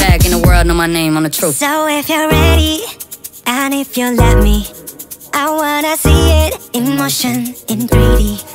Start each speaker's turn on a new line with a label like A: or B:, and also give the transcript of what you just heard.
A: bag in the world know my name on the truth.
B: So if you're ready, and if you let me, I wanna see it in motion in 3D.